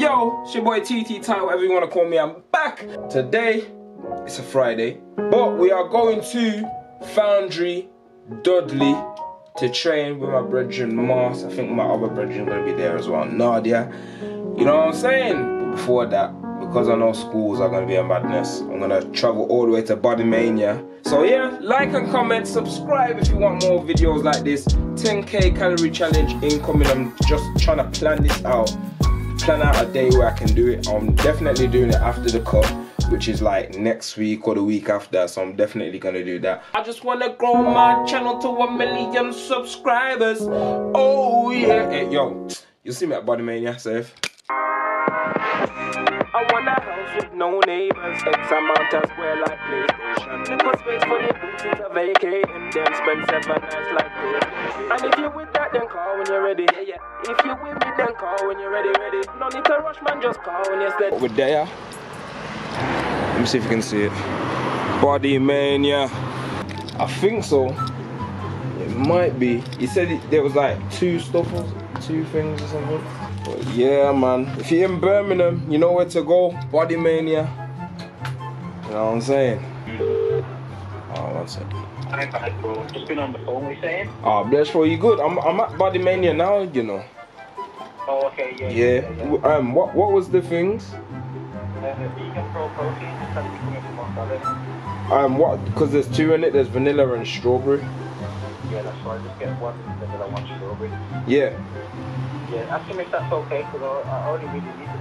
Yo, it's your boy TT Ty, whatever you want to call me. I'm back. Today, it's a Friday, but we are going to Foundry Dudley to train with my brethren Mars. I think my other brethren gonna be there as well. Nadia. You know what I'm saying? But before that, because I know schools are gonna be a madness, I'm gonna travel all the way to Bodymania. So yeah, like and comment, subscribe if you want more videos like this. 10k calorie challenge incoming. I'm just trying to plan this out. Plan out a day where I can do it. I'm definitely doing it after the cup which is like next week or the week after so I'm definitely gonna do that. I just wanna grow my channel to a million subscribers. Oh yeah. Hey, yo. You see me at Bodymania safe I want a house with no neighbors X amount of square like PlayStation Little space for the boots is a vacating Then spend seven nights like PlayStation And if you with that then call when you're ready yeah, yeah. If you with me then call when you're ready ready No need to rush man just call when you're steady We're there let me see if you can see it. Bodymania. I think so. It might be. He said there was like two stoppers, two things or something. But yeah, man. If you're in Birmingham, you know where to go. Bodymania. You know what I'm saying? Oh, one second. Hi, bro. Just been on the phone. What you saying? Oh, bless bro. You good? I'm, I'm at Bodymania now, you know. Oh, okay. Yeah. Yeah. yeah, yeah. Um, what what was the things? Uh, vegan pro protein. Just had to be coming from one salad. Um, what? Because there's two in it. There's vanilla and strawberry. Yeah, that's right. Just get one vanilla, one strawberry. Yeah. Yeah. Ask him if that's okay, because I, I only really need the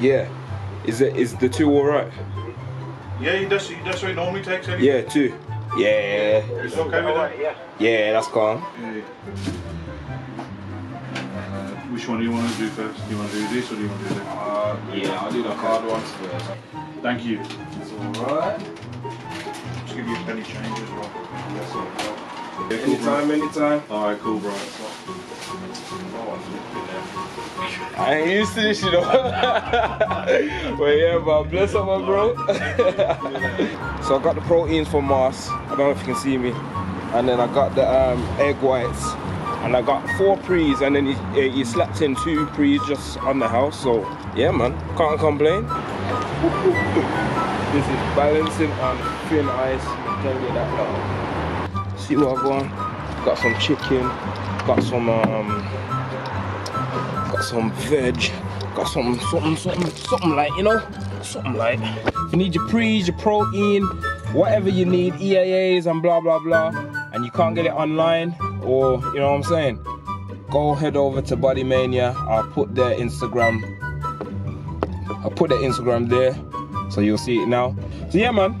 two. Yeah. Is it is the two all right? Yeah, he does. That's what he normally takes. Anyway. Yeah, two. Yeah. He's okay with Alright, that. yeah. Yeah, that's calm. Yeah. Uh, which one do you want to do first? Do you want to do this or do you want to do that? Uh, yeah, I'll do the card ones first. Thank you. It's alright. Just give you a penny change as well. Yes, Yeah, cool, anytime, anytime. All right, cool, bro. I ain't used to this, you know. but yeah, man, bless up, my bro. so I got the proteins from Mars. I don't know if you can see me. And then I got the um, egg whites. And I got four pre's and then he, he slapped in two pre's just on the house. So yeah, man, can't complain. this is balancing on thin ice. Can't get that down. See what I've got? Got some chicken. Got some um, got some veg, got some something, something, something like, you know, something like. You need your pre's, your protein, whatever you need, EAAs and blah blah blah, and you can't get it online, or you know what I'm saying, go head over to Bodymania. I'll put their Instagram. I'll put their Instagram there, so you'll see it now. So yeah, man,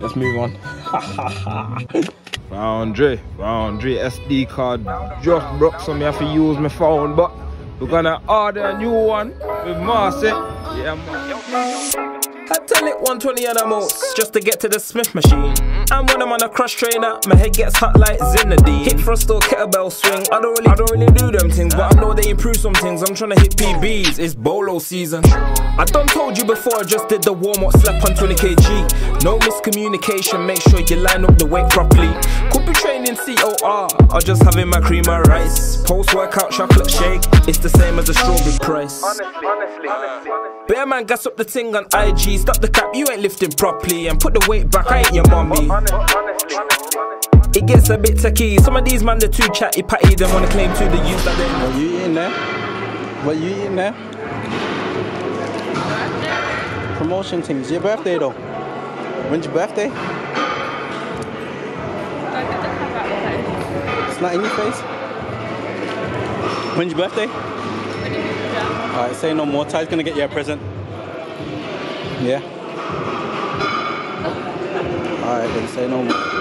let's move on. Foundry, Foundry SD card just broke, so me have to use my phone, but we're gonna order a new one with Marcy. Yeah, man. I tell it 120 and I'm out just to get to the Smith machine. And when I'm on a cross trainer, my head gets hot like Zinedine. Hip thrust or kettlebell swing. I don't really, I don't really do them things, but I know they improve some things. I'm trying to hit PBs. It's bolo season. I done told you before. I just did the warm up, slap on 20 kg. No miscommunication. Make sure you line up the weight properly. Could be training COR or just having my cream and rice. Post workout chocolate shake. It's the same as a strawberry price. Honestly, honestly, honestly. Bear man, gas up the thing on IG. Stop the cap, you ain't lifting properly. And put the weight back, I ain't your mommy. It gets a bit techie. Some of these man, they're too chatty patty. They wanna claim to the youth that they know. What you eating there? What you eating there? Promotion things. Your birthday though. When's your birthday? It's not in your face. When's your birthday? Alright, say no more. Ty's gonna get you a present. Yeah. Alright, then say no more.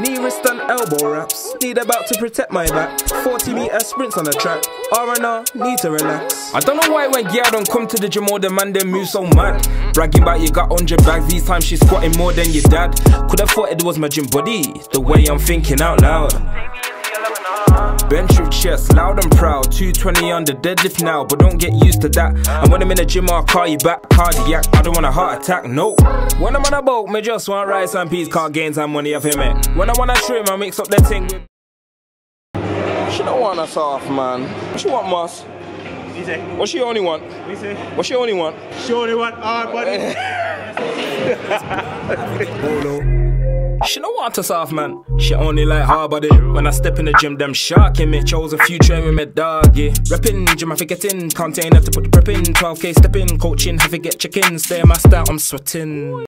Knee, wrist, and elbow wraps. Need about to protect my back. 40 meter sprints on the track. R&R, need to relax. I don't know why when Gia don't come to the gym all the man them move so mad. Bragging about you got 100 bags, these times she's squatting more than your dad. Could have thought it was my gym body, the way I'm thinking out loud. Bench with chest, loud and proud. 220 on the deadlift now, but don't get used to that. And when I'm in the gym, I'll call you back. Cardiac, I don't want a heart attack, no. When I'm on a boat, me just want rice and peas, can't gain some money off him. eh. When I wanna trim, I mix up the thing with. She don't want us off, man. She want Moss. You say? What's she only want? We say? What's she only want? Surely one hard body. She don't want us off, man. She only like hard body. When I step in the gym, them sharking me. Chose a few train with me doggy. Reppin', gym, I forget in. Container to put the prep in. 12k step in. Coaching, have to get check in. Stay my style, I'm sweating.